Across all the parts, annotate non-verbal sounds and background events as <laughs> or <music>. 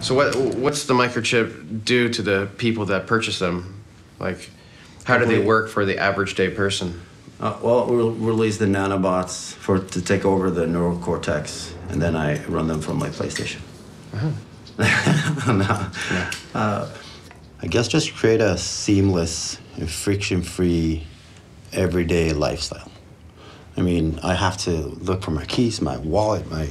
So what what's the microchip do to the people that purchase them? Like, how do they work for the average day person? Uh, well, we'll release the nanobots for to take over the neural cortex, and then I run them from my PlayStation. <laughs> no. uh, I guess just create a seamless and friction-free everyday lifestyle. I mean, I have to look for my keys, my wallet, my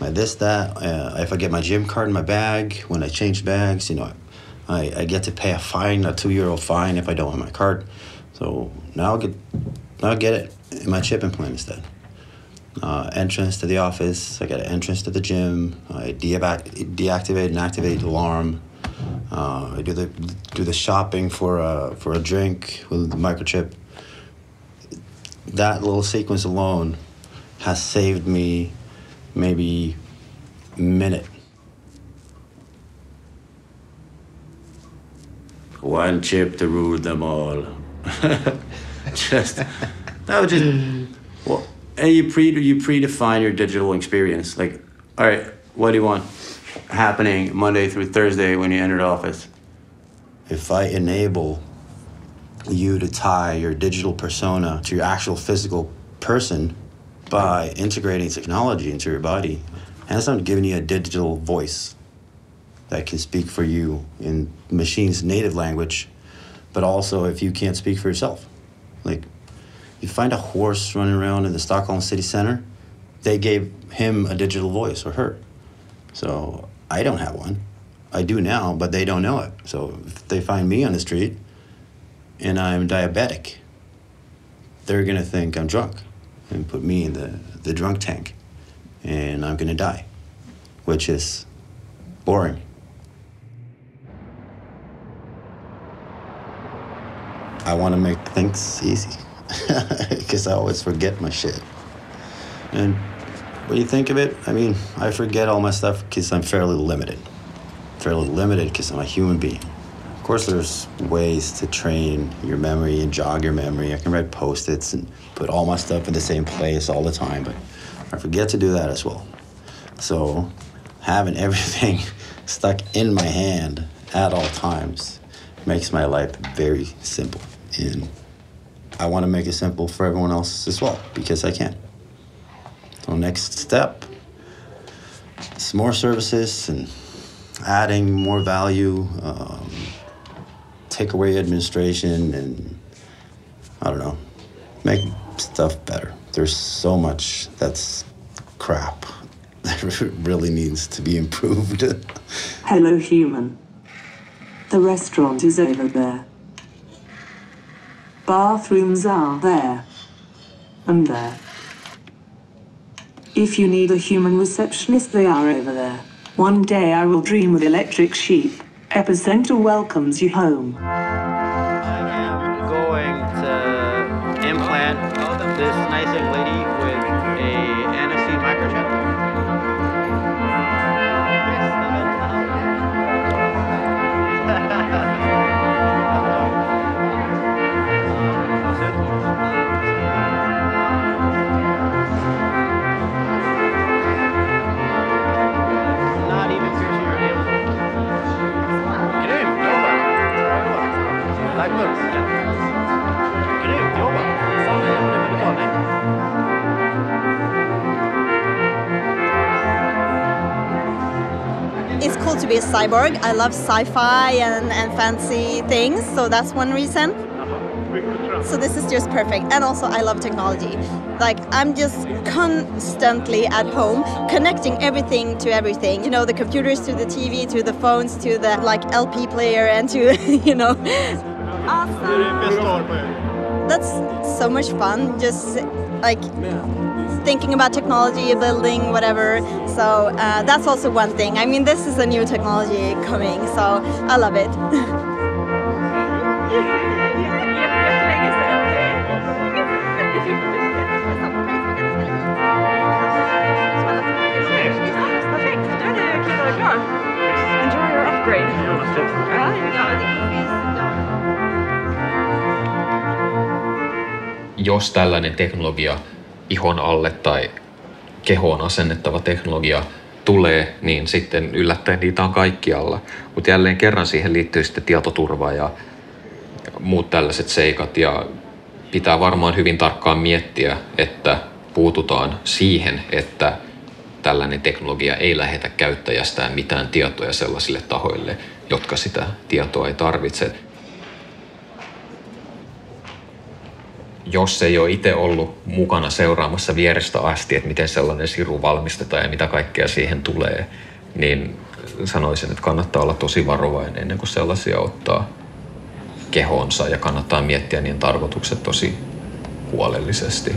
my this that. Uh, if I get my gym card in my bag, when I change bags, you know, I, I get to pay a fine, a two euro fine if I don't have my card. So now I'll get now I'll get it in my chip implant instead. Uh, entrance to the office. I got an entrance to the gym. I deactivate and activate the alarm. Uh, I do the do the shopping for a for a drink with the microchip. That little sequence alone has saved me maybe a minute. One chip to rule them all. <laughs> just no, just well, and you pre you predefine your digital experience. Like, all right, what do you want happening Monday through Thursday when you enter the office? If I enable you to tie your digital persona to your actual physical person by integrating technology into your body, I'm giving you a digital voice that can speak for you in machine's native language, but also if you can't speak for yourself. Like, you find a horse running around in the Stockholm city center, they gave him a digital voice or her. So I don't have one. I do now, but they don't know it. So if they find me on the street and I'm diabetic, they're gonna think I'm drunk and put me in the, the drunk tank and I'm gonna die, which is boring. I wanna make things easy <laughs> because I always forget my shit. And when you think of it, I mean, I forget all my stuff because I'm fairly limited. Fairly limited because I'm a human being. Of course, there's ways to train your memory and jog your memory. I can write post its and put all my stuff in the same place all the time, but I forget to do that as well. So, having <laughs> everything stuck in my hand at all times makes my life very simple. And I want to make it simple for everyone else as well because I can. So next step, some more services and adding more value, um, take away administration, and I don't know, make stuff better. There's so much that's crap <laughs> that really needs to be improved. <laughs> Hello, human. The restaurant is over there. Bathrooms are there. And there. If you need a human receptionist, they are over there. One day I will dream with electric sheep. Epicenter welcomes you home. I am going to implant this nice young lady with a NFC microchip. Cool to be a cyborg. I love sci-fi and, and fancy things, so that's one reason. So this is just perfect. And also I love technology. Like I'm just constantly at home connecting everything to everything. You know, the computers to the TV, to the phones, to the like LP player and to, <laughs> you know. Awesome. That's so much fun. Just like thinking about technology, building, whatever. So uh, that's also one thing. I mean, this is a new technology coming, so I love it. Jos tällainen teknologia ihon alle tai kehoon asennettava teknologia tulee, niin sitten yllättäen niitä on kaikkialla. Mutta jälleen kerran siihen liittyy sitten tietoturva ja muut tällaiset seikat ja pitää varmaan hyvin tarkkaan miettiä, että puututaan siihen, että tällainen teknologia ei lähetä käyttäjästään mitään tietoja sellaisille tahoille, jotka sitä tietoa ei tarvitse. Jos ei ole itse ollut mukana seuraamassa vierestä asti, että miten sellainen siru valmistetaan ja mitä kaikkea siihen tulee, niin sanoisin, että kannattaa olla tosi varovainen ennen kuin sellaisia ottaa kehoonsa ja kannattaa miettiä niiden tarkoitukset tosi huolellisesti